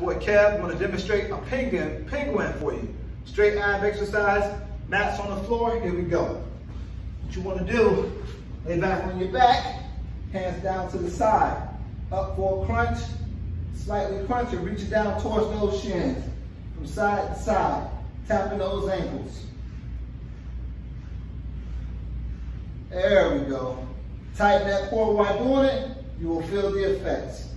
boy Kev. I'm gonna demonstrate a penguin, penguin for you. Straight ab exercise, mats on the floor, here we go. What you wanna do, lay back on your back, hands down to the side. Up for a crunch, slightly crunch and reach down towards those shins. From side to side, tapping those ankles. There we go. Tighten that core while doing it, you will feel the effects.